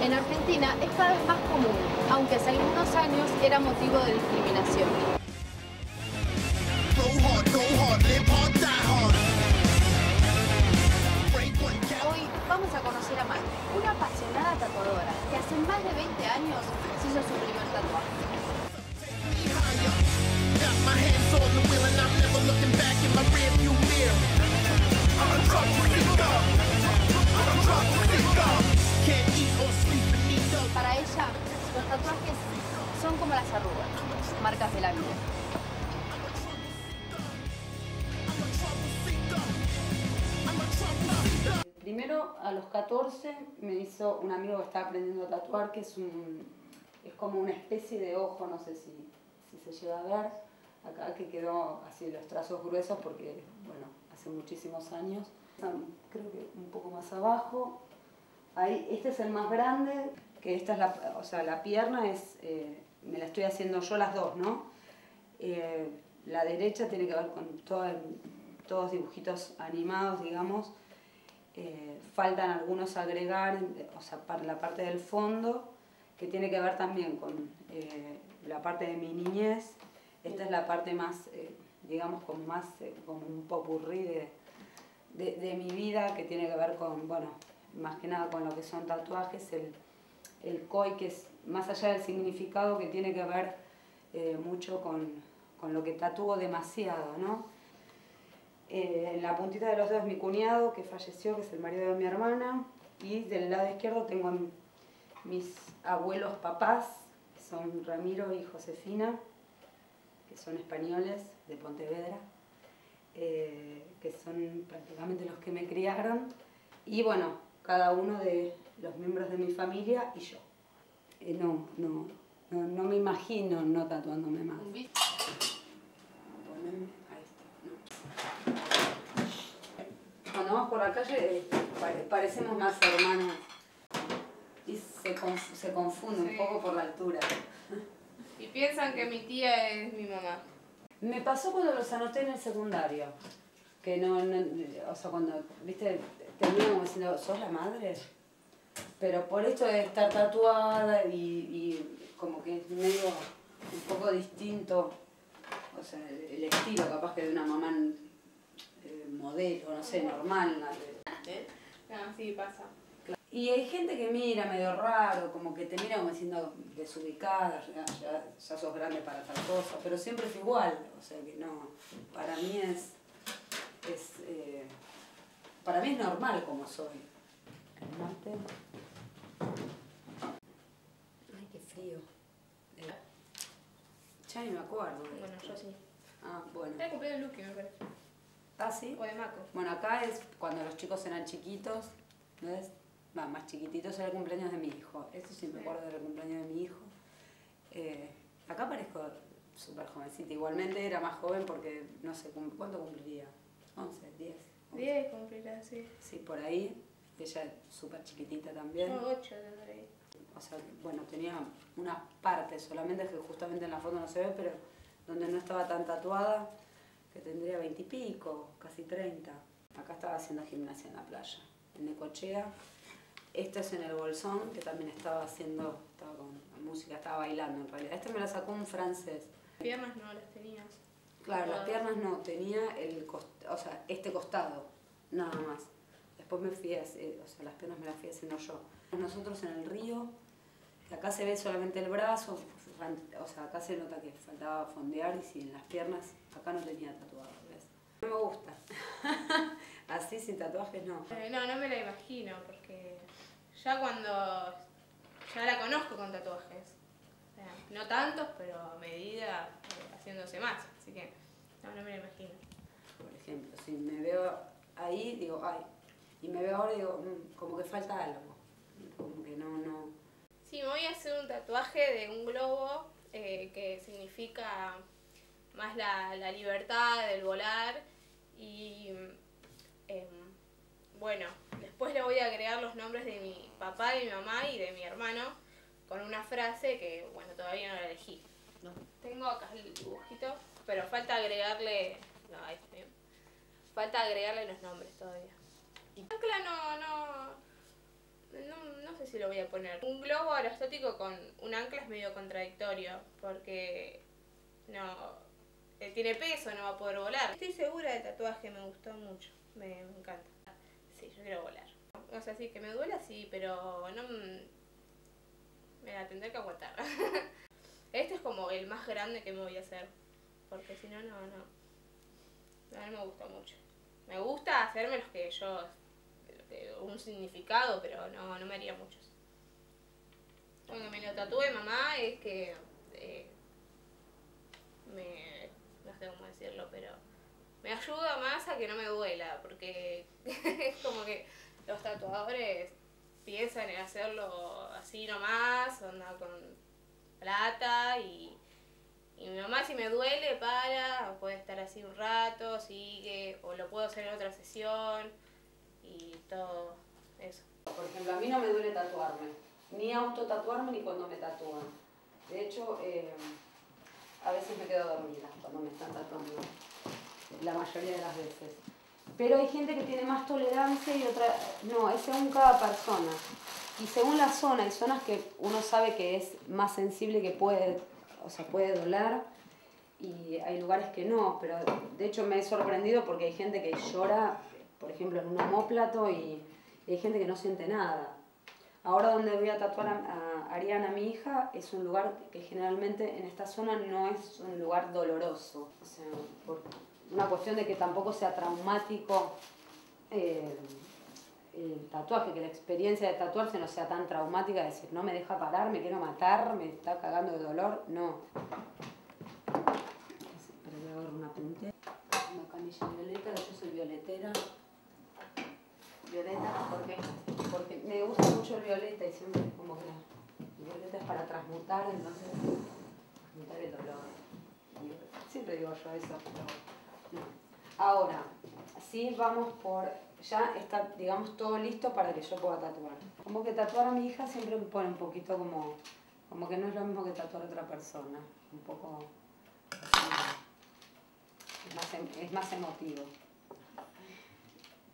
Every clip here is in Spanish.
En Argentina es cada vez más común, aunque hace algunos años era motivo de discriminación. Hoy vamos a conocer a Mari, una apasionada tatuadora que hace más de 20 años se hizo su primer tatuaje. Para ella, los tatuajes son como las arrugas, marcas de la vida. Primero, a los 14, me hizo un amigo que estaba aprendiendo a tatuar, que es, un, es como una especie de ojo, no sé si, si se llega a ver, acá que quedó así los trazos gruesos porque, bueno, hace muchísimos años. Creo que un poco más abajo. Ahí, este es el más grande, que esta es la, o sea, la pierna es, eh, me la estoy haciendo yo las dos, ¿no? Eh, la derecha tiene que ver con todo el- todos dibujitos animados, digamos. Eh, faltan algunos agregar, o sea, para la parte del fondo, que tiene que ver también con la parte de mi niñez. Esta es la parte más, digamos, como más, como un popurrí de, de, de mi vida, que tiene que ver con, bueno, más que nada con lo que son tatuajes, el, el koi, que es más allá del significado, que tiene que ver eh, mucho con, con lo que tatúo demasiado, ¿no? Eh, en la puntita de los dedos mi cuñado, que falleció, que es el marido de mi hermana, y del lado izquierdo tengo mis abuelos papás, que son Ramiro y Josefina, que son españoles de Pontevedra, eh, que son prácticamente los que me criaron, y bueno, cada uno de los miembros de mi familia y yo. Eh, no, no, no, no me imagino no tatuándome más. Cuando vamos por la calle eh, pare- parecemos más hermanos y se, conf- se confunde un poco por la altura. Y piensan que mi tía es mi mamá. Me pasó cuando los anoté en el secundario, que no, no- o sea, cuando, viste, terminan como diciendo, ¿sos la madre? Pero por esto de estar tatuada y, y como que es medio un poco distinto, o sea, el, estilo capaz que de una mamá eh, modelo, no sé, normal. ¿no? Ah, sí, pasa. Y hay gente que mira medio raro, como que te mira como diciendo desubicada, ya, ya, ya sos grande para tal cosa, pero siempre es igual, o sea que no, para mí es, es eh, para mí es normal como soy. Calmate. Ay, qué frío. Eh, ya ni me acuerdo. de Bueno, esto. yo sí. Ah, bueno. Era el cumpleaños de Lucky, me parece. Ah, sí. O de Mako. Bueno, acá es cuando los chicos eran chiquitos, ¿no es? Va, más chiquititos era el cumpleaños de mi hijo. Eso sí me acuerdo del cumpleaños de mi hijo. Eh, acá parezco súper jovencita. Igualmente era más joven porque, no sé, ¿cuánto cumpliría? 11, 10. 11. 10 cumplirá, sí. Sí, por ahí. Ella súper chiquitita también. Yo 8 tendré. O sea, bueno, tenía una parte solamente que justamente en la foto no se ve, pero donde no estaba tan tatuada, que tendría veintipico, casi treinta. Acá estaba haciendo gimnasia en la playa, en Necochea. Este es en el Bolsón, que también estaba haciendo, estaba con música, estaba bailando en realidad. Este me la sacó un francés. Piernas no las tenías. Claro, las piernas no, tenía el cost- o sea, este costado, nada más. Después me fui a o sea, las piernas me las fui haciendo yo. Nosotros en el río, acá se ve solamente el brazo, o sea, acá se nota que faltaba fondear y si en las piernas, acá no tenía tatuado, ¿ves? No me gusta. Así sin tatuajes no. Eh, no, no me la imagino porque ya cuando. Ya la conozco con tatuajes. O sea, no tantos, pero a medida eh, haciéndose más. Así que no, no me la imagino. Por ejemplo, si me veo ahí, digo, ay, y me veo ahora y digo, "Mm, como que falta algo. Como que no, no. Sí, me voy a hacer un tatuaje de un globo eh, que significa más la, la libertad del volar y em, bueno, después le voy a agregar los nombres de mi papá, de mi mamá y de mi hermano con una frase que bueno, todavía no la elegí. no. Tengo acá el dibujito, pero falta agregarle, no, ahí está bien. Falta agregarle los nombres todavía. Ancla no, no, no, no sé si lo voy a poner. Un globo aerostático con un ancla es medio contradictorio, porque no eh, tiene peso, no va a poder volar. Estoy segura del tatuaje, me gustó mucho, me, me encanta. Sí, yo quiero volar. O sea, sí, que me duela, sí, pero no... Me la tendré que aguantar. este es como el más grande que me voy a hacer, porque si no, no, no. A mí me gusta mucho. Me gusta hacerme los que yo... eh, un significado, pero no, no me haría muchos. Cuando me lo tatúe mamá es que... eh, me... no sé cómo decirlo, pero... Me ayuda más a que no me duela, porque es como que los tatuadores piensan en hacerlo así nomás, onda con plata y, y mi mamá si me duele para, puede estar así un rato, sigue, o lo puedo hacer en otra sesión y todo eso. Por ejemplo, a mí no me duele tatuarme, ni autotatuarme ni cuando me tatúan. De hecho, eh, a veces me quedo dormida cuando me están tatuando, la mayoría de las veces. Pero hay gente que tiene más tolerancia y otra, no, es según cada persona. Y según la zona, hay zonas que uno sabe que es más sensible, que puede, o sea, puede doler, y hay lugares que no, pero de hecho me he sorprendido porque hay gente que llora, por ejemplo, en un homóplato y hay gente que no siente nada. Ahora donde voy a tatuar a, a Ariana, mi hija, es un lugar que generalmente en esta zona no es un lugar doloroso. O sea, por una cuestión de que tampoco sea traumático eh, el tatuaje, que la experiencia de tatuarse no sea tan traumática, de decir, no me deja parar, me quiero matar, me está cagando de dolor, no. Pero voy a ver un apunte. Una camilla violeta, yo soy violetera. Violeta, ¿por qué? Porque me gusta mucho el violeta y siempre es como que el violeta es para transmutar, entonces transmutar el dolor. Siempre digo yo eso, pero no. Ahora, sí vamos por, ya está, digamos, todo listo para que yo pueda tatuar. Como que tatuar a mi hija siempre me pone un poquito como, como que no es lo mismo que tatuar a otra persona, un poco, es más, em- es más emotivo.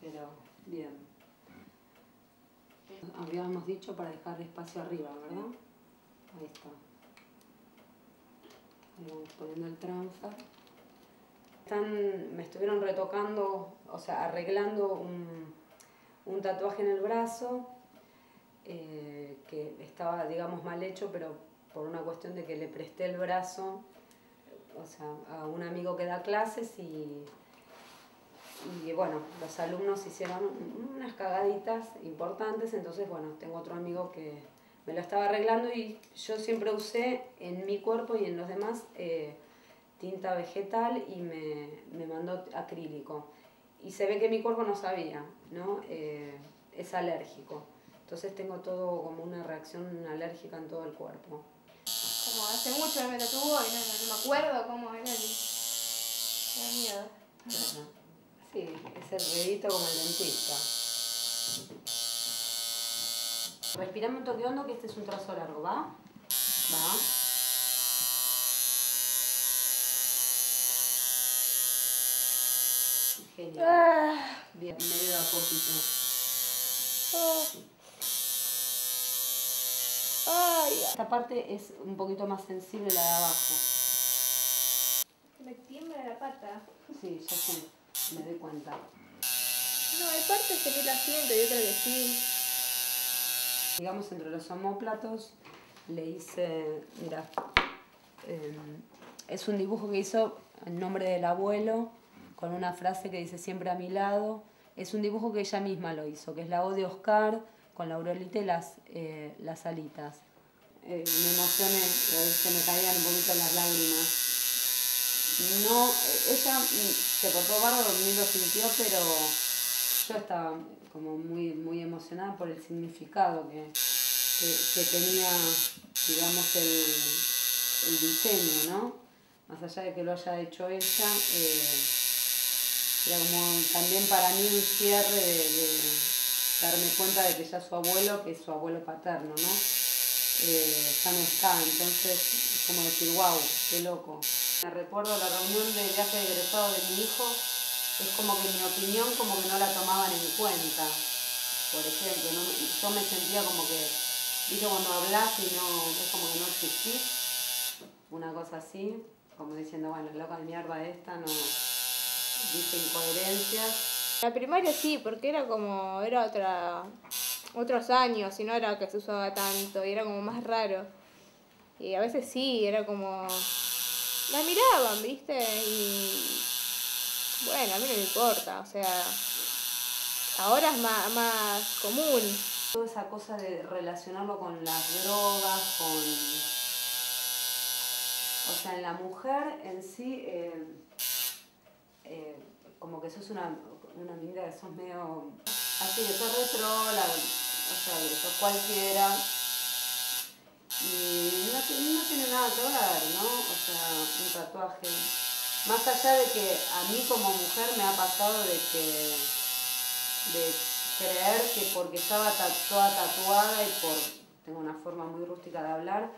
Pero, bien. Habíamos dicho para dejar espacio arriba, ¿verdad? Ahí está. Ahí vamos poniendo el transfer. Me estuvieron retocando, o sea, arreglando un, un tatuaje en el brazo eh, que estaba, digamos, mal hecho, pero por una cuestión de que le presté el brazo, o sea, a un amigo que da clases y, y bueno, los alumnos hicieron unas cagaditas importantes, entonces bueno, tengo otro amigo que me lo estaba arreglando y yo siempre usé en mi cuerpo y en los demás eh, tinta vegetal y me, me mandó acrílico. Y se ve que mi cuerpo no sabía, ¿no? Eh, es alérgico. Entonces tengo todo como una reacción alérgica en todo el cuerpo. Como hace mucho que me tatuó y no, no, no me acuerdo cómo era el... Me da miedo. Bueno, Sí, es el dedito como el dentista. Respirame un toque hondo que este es un trazo largo, ¿va? Va. Genial. Bien, medio a poquito. Esta parte es un poquito más sensible la de abajo. Me tiembla la pata. Sí, ya sé, me doy cuenta. No, hay partes que no la siento y otras que sí. Digamos, entre los homóplatos le hice, mira, eh, es un dibujo que hizo en nombre del abuelo, con una frase que dice siempre a mi lado. Es un dibujo que ella misma lo hizo, que es la O de Oscar, con la aurelita y las, eh, las alitas. Eh, me emocioné, se me caían un poquito las lágrimas. No, eh, ella mm, se portó bárbaro, ni lo sintió, pero yo estaba como muy, muy emocionada por el significado que, que, que tenía, digamos, el, el diseño, ¿no? Más allá de que lo haya hecho ella, eh, era como también para mí un cierre de, de darme cuenta de que ya su abuelo, que es su abuelo paterno, ¿no? Eh, ya no está, entonces es como decir, wow, qué loco. Me recuerdo la reunión de viaje de egresado de mi hijo, es como que mi opinión como que no la tomaban en cuenta. Por ejemplo, no yo me sentía como que, viste, cuando hablas y no, es como que no existís, una cosa así, como diciendo, bueno, loca de mierda esta, no, dice incoherencias. La primaria sí, porque era como, era otra, otros años y no era que se usaba tanto y era como más raro. Y a veces sí, era como, la miraban, viste, y bueno, a mí no me importa, o sea, ahora es más, más común. Toda esa cosa de relacionarlo con las drogas, con... O sea, en la mujer en sí, eh, eh, como que sos una, una que sos medio... Así que sos retrola, o sea, sos cualquiera. Y no, no tiene nada que ver, ¿no? O sea, un tatuaje. Más allá de que a mí como mujer me ha pasado de que de creer que porque estaba ta- toda tatuada y por tengo una forma muy rústica de hablar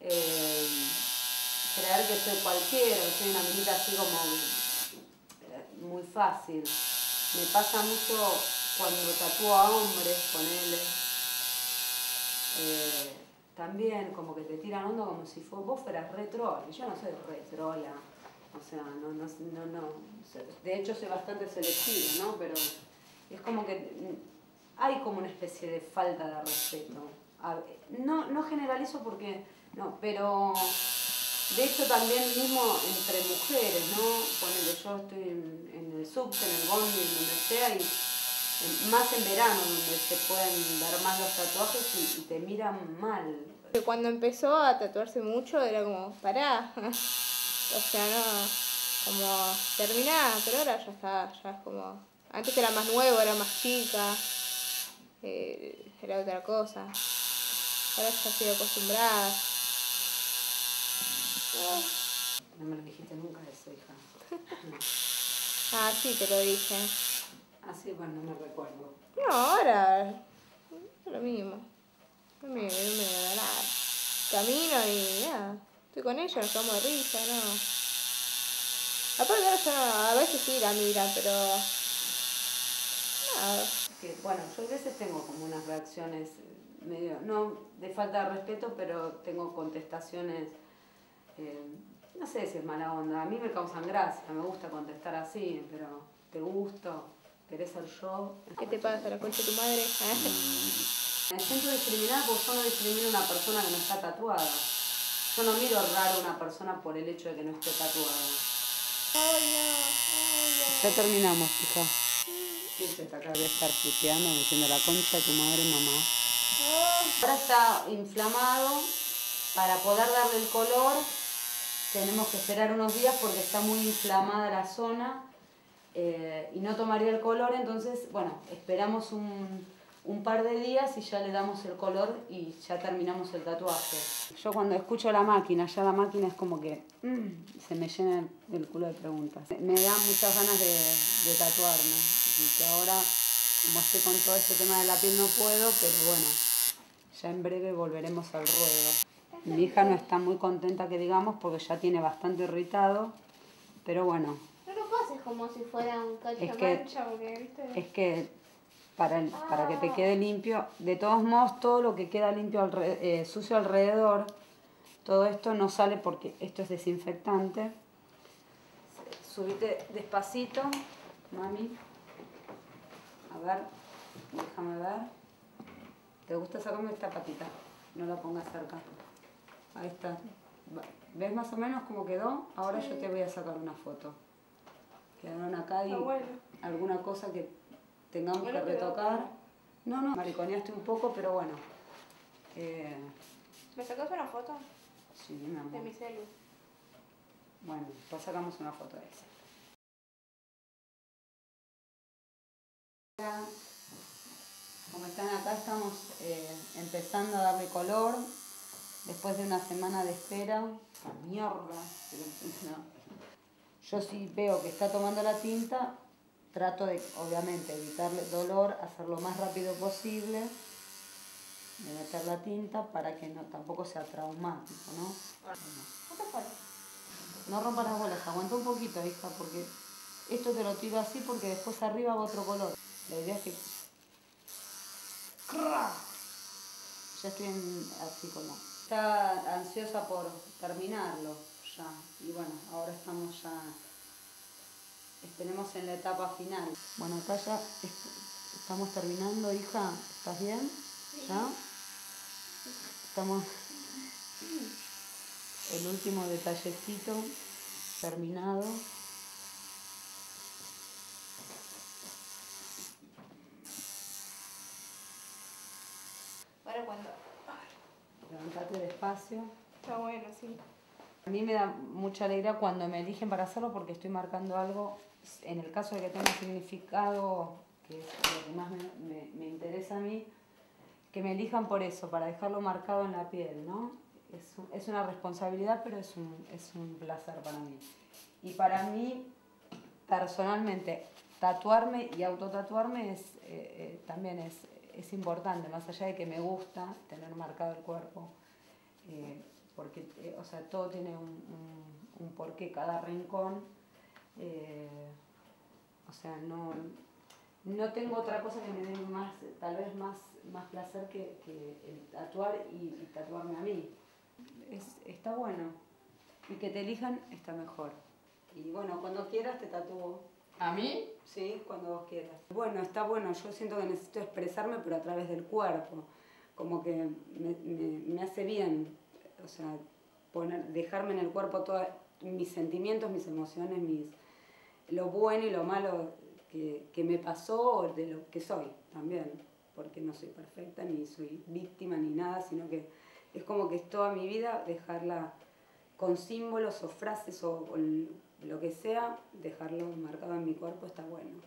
eh, creer que soy cualquiera soy una minita así como muy fácil. Me pasa mucho cuando tatúo a hombres con él también como que te tiran onda como si fue, vos fueras retro y yo no soy retrola o sea no no no no. De hecho soy bastante selectiva no pero es como que hay como una especie de falta de respeto. No, no generalizo porque, no, pero de hecho también mismo entre mujeres, ¿no? Ponele, yo estoy en, en el subte, en el bondi, en donde sea, y más en verano, donde se pueden ver más los tatuajes y, te miran mal. Cuando empezó a tatuarse mucho era como, pará, o sea, no, como, terminá, pero ahora ya está, ya es como, antes era más nuevo, era más chica, eh, era otra cosa, ahora ya estoy acostumbrada. No me lo dijiste nunca eso, hija. Ah, sí, te lo dije. Así, bueno, no me recuerdo. No, ahora lo mismo. No me, no me da nada. Camino y nada. Estoy con ella, nos risa, no. Aparte no, a veces sí la miran, pero. Nada. que, bueno, yo a veces tengo como unas reacciones medio, no de falta de respeto, pero tengo contestaciones, eh, no sé si es mala onda, a mí me causan gracia, me gusta contestar así, pero te gusto, querés ser yo. ¿Qué te pasa, la concha de tu madre? Me siento discriminada porque yo no discrimino a una persona que no está tatuada. Yo no miro raro a una persona por el hecho de que no esté tatuada. Ya terminamos, hija. ¿Quién te acá de estar puteando diciendo la concha de tu madre, mamá? Ahora está inflamado. Para poder darle el color tenemos que esperar unos días porque está muy inflamada la zona eh, y no tomaría el color, entonces, bueno, esperamos un, un par de días y ya le damos el color y ya terminamos el tatuaje. Yo cuando escucho la máquina, ya la máquina es como que mm, se me llena el culo de preguntas. Me da muchas ganas de, de tatuarme y que ahora, como estoy con todo este tema de la piel, no puedo, pero bueno, ya en breve volveremos al ruedo. Mi hija no está muy contenta que digamos porque ya tiene bastante irritado, pero bueno, No lo pases como si fuera un Es que- mancha, porque, ¿viste? es que para, el- para que te quede limpio, de todos modos todo lo que queda limpio alre- eh, sucio alrededor, todo esto no sale porque esto es desinfectante. Subite despacito, mami. A ver, déjame ver. ¿Te gusta sacarme esta patita? No la pongas cerca. Ahí está. ¿Ves más o menos cómo quedó? Ahora yo te voy a sacar una foto. Quedaron acá y bueno. alguna cosa que tengamos Bueno, que retocar. No, no, mariconeaste un poco, pero bueno. Eh, ¿Me sacas una foto sí, mi amor. de mi celu? Bueno, después sacamos una foto de esa. Como están acá, estamos eh, empezando a darle color. Después de una semana de espera. ¡Esta mierda! Yo sí veo que está tomando la tinta, trato de, obviamente, evitarle dolor, hacerlo lo más rápido posible, de meter la tinta para que no, tampoco sea traumático, ¿no? No rompa las bolas, aguanta un poquito, hija, porque Esto te lo tiro así porque después arriba va otro color. La idea es que... Ya estoy así como... Está ansiosa por terminarlo ya. Y bueno, ahora estamos ya... Esperemos en la etapa final. Bueno, acá ya estamos terminando, hija. ¿Estás bien? ¿Ya? Estamos... El último detallecito terminado. Ahora cuando... Levantate Está bueno, sí. A mí me da mucha alegría cuando me eligen para hacerlo porque estoy marcando algo, en el caso de que tenga significado, que es lo que más me, me, interesa a mí, que me elijan por eso, para dejarlo marcado en la piel, ¿no? Es, es una responsabilidad, pero es un, es un placer para mí. Y para mí, personalmente, tatuarme y autotatuarme es, eh, eh, también es, es, importante, más allá de que me gusta tener marcado el cuerpo, eh, porque o sea, todo tiene un, un, porqué, cada rincón. o sea, no, no tengo otra cosa que me dé más, tal vez más, más placer que, que el tatuar y, tatuarme a mí. Es, está bueno. Y que te elijan está mejor. Y bueno, cuando quieras te tatúo. ¿A mí? Sí, cuando vos quieras. Bueno, está bueno, yo siento que necesito expresarme, pero a través del cuerpo. Como que me, hace bien, o sea, poner, dejarme en el cuerpo todos mis sentimientos, mis emociones, mis, lo bueno y lo malo que, que me pasó, de lo que soy también. Porque no soy perfecta, ni soy víctima, ni nada, sino que es como que es toda mi vida dejarla con símbolos o frases o, o lo que sea, dejarlo marcado en mi cuerpo está bueno.